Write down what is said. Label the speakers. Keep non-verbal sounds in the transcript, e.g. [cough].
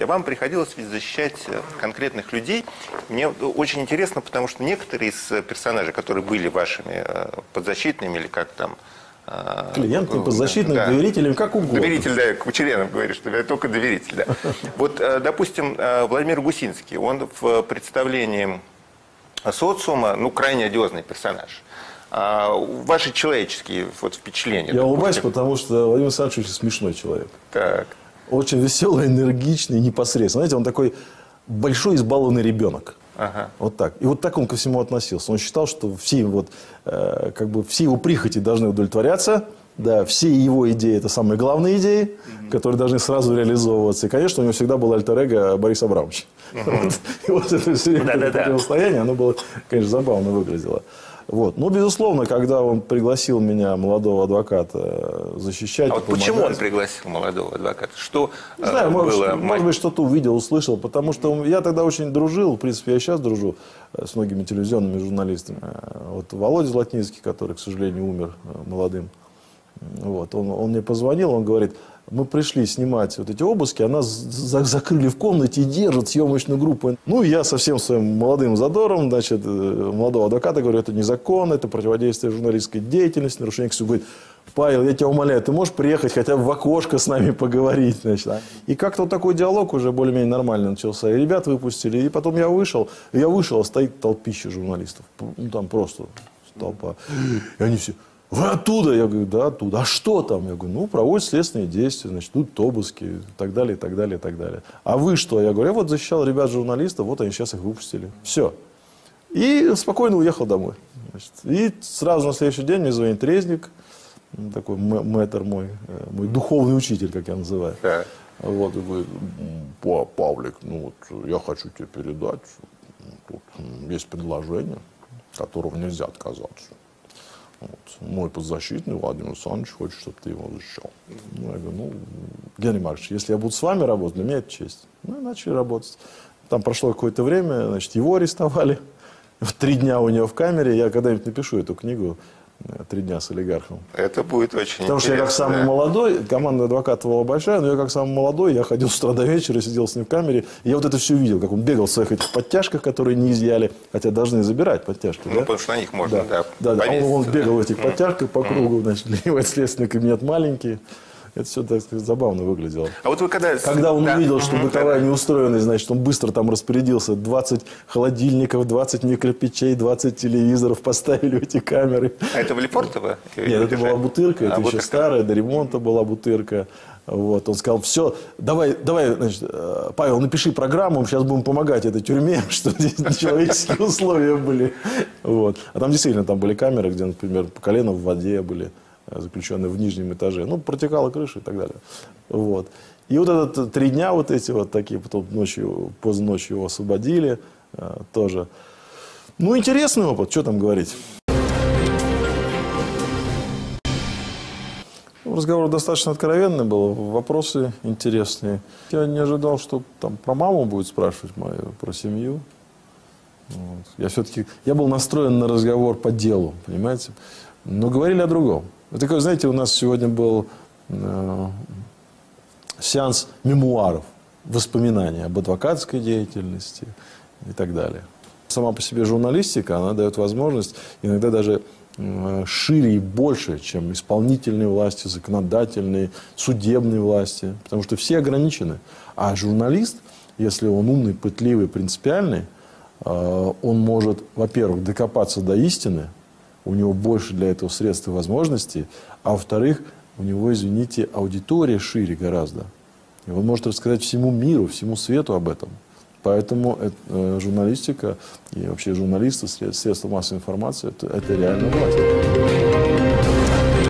Speaker 1: Вам приходилось ведь защищать э, конкретных людей. Мне очень интересно, потому что некоторые из персонажей, которые были вашими э, подзащитными или как там... э,
Speaker 2: Клиентами, подзащитными,
Speaker 1: да.
Speaker 2: доверителями, как угодно.
Speaker 1: Доверитель, да, Кучеренов говорит, что я только доверитель, да. [laughs] Вот, допустим, Владимир Гусинский, он в представлении социума, ну, крайне одиозный персонаж. А ваши человеческие вот, впечатления?
Speaker 2: Я улыбаюсь,
Speaker 1: допустим?
Speaker 2: потому что Владимир Александрович смешной человек.
Speaker 1: Так.
Speaker 2: Очень веселый, энергичный, непосредственно. Знаете, он такой большой избалованный ребенок.
Speaker 1: Ага.
Speaker 2: Вот так. И вот так он ко всему относился. Он считал, что все, вот, э, как бы все его прихоти должны удовлетворяться. Да, все его идеи – это самые главные идеи, которые должны сразу реализовываться. И, конечно, у него всегда был альтер-эго Борис Абрамович. Вот. И вот это все время
Speaker 1: Да-да-да.
Speaker 2: противостояние, оно было, конечно, забавно выглядело. Вот. Но, безусловно, когда он пригласил меня, молодого адвоката, защищать...
Speaker 1: А вот
Speaker 2: и
Speaker 1: почему он
Speaker 2: помогать,
Speaker 1: пригласил молодого адвоката? Что
Speaker 2: не
Speaker 1: э,
Speaker 2: знаю, может,
Speaker 1: было?
Speaker 2: может быть, что-то увидел, услышал, потому что я тогда очень дружил, в принципе, я сейчас дружу э, с многими телевизионными журналистами. Э, Вот Володя Златницкий, который, к сожалению, умер э, молодым, вот, он, он мне позвонил, он говорит, мы пришли снимать вот эти обыски, а нас за- закрыли в комнате и держат съемочную группу. Ну, я со всем своим молодым задором, значит, э, молодого адвоката говорю, это незаконно, это противодействие журналистской деятельности, нарушение Конституции. Говорит, Павел, я тебя умоляю, ты можешь приехать хотя бы в окошко с нами поговорить? Значит? И как-то вот такой диалог уже более-менее нормально начался. И ребят выпустили, и потом я вышел, я вышел, а стоит толпище журналистов. Ну, там просто толпа. И они все, вы оттуда? Я говорю, да, оттуда. А что там? Я говорю, ну, проводят следственные действия, значит, тут обыски, и так далее, и так далее, и так далее. А вы что? Я говорю, я вот защищал ребят журналистов, вот они сейчас их выпустили. Все. И спокойно уехал домой. Значит, и сразу на следующий день мне звонит Резник, такой мэ- мэтр мой, э, мой духовный учитель, как я называю. Вот, и говорит, Павлик, ну вот я хочу тебе передать, тут есть предложение, которого нельзя отказаться. Вот. Мой подзащитный Владимир Александрович хочет, чтобы ты его защищал. Ну, я говорю, ну, Генрий Маркович, если я буду с вами работать, для меня это честь. Ну, и начали работать. Там прошло какое-то время, значит, его арестовали. [laughs] Три дня у него в камере. Я когда-нибудь напишу эту книгу «Три дня с олигархом».
Speaker 1: Это будет очень
Speaker 2: Потому что я как
Speaker 1: интересно,
Speaker 2: самый
Speaker 1: да.
Speaker 2: молодой, команда адвокатов была большая, но я как самый молодой, я ходил с утра до вечера, сидел с ним в камере, и я вот это все видел, как он бегал в своих этих подтяжках, которые не изъяли, хотя должны забирать подтяжки.
Speaker 1: Ну,
Speaker 2: да?
Speaker 1: потому что на них можно,
Speaker 2: Да,
Speaker 1: да,
Speaker 2: да, да. Он, он бегал в этих подтяжках по кругу, значит, [laughs] для него следственный кабинет маленький. Это все, так сказать, забавно выглядело.
Speaker 1: А вот вы когда...
Speaker 2: Когда он
Speaker 1: Да.
Speaker 2: увидел, что бытовая неустроенность, значит, он быстро там распорядился. 20 холодильников, 20 микропечей, 20 телевизоров поставили в эти камеры.
Speaker 1: А это в Лефортово?
Speaker 2: Нет, это была бутырка,
Speaker 1: А,
Speaker 2: это еще
Speaker 1: бутырка.
Speaker 2: старая, до ремонта была бутырка. Вот, он сказал, все, давай, давай, значит, э, Павел, напиши программу, сейчас будем помогать этой тюрьме, [laughs] что здесь человеческие условия были. Вот. А там действительно там были камеры, где, например, по колено в воде были заключенные в нижнем этаже. Ну, протекала крыша и так далее. Вот. И вот этот три дня вот эти вот такие, потом ночью, поздно ночью его освободили э, тоже. Ну, интересный опыт, что там говорить. Ну, Разговор достаточно откровенный был, вопросы интересные. Я не ожидал, что там про маму будет спрашивать мою, про семью. Вот. Я все-таки, я был настроен на разговор по делу, понимаете? Но говорили о другом. Вот такой, знаете, у нас сегодня был э, сеанс мемуаров, воспоминаний об адвокатской деятельности и так далее. Сама по себе журналистика, она дает возможность иногда даже э, шире и больше, чем исполнительные власти, законодательные, судебные власти, потому что все ограничены. А журналист, если он умный, пытливый, принципиальный, э, он может, во-первых, докопаться до истины, у него больше для этого средств и возможностей, а во-вторых, у него, извините, аудитория шире гораздо. И он может рассказать всему миру, всему свету об этом. Поэтому э, журналистика и вообще журналисты, сред- средства массовой информации это, это реально власть.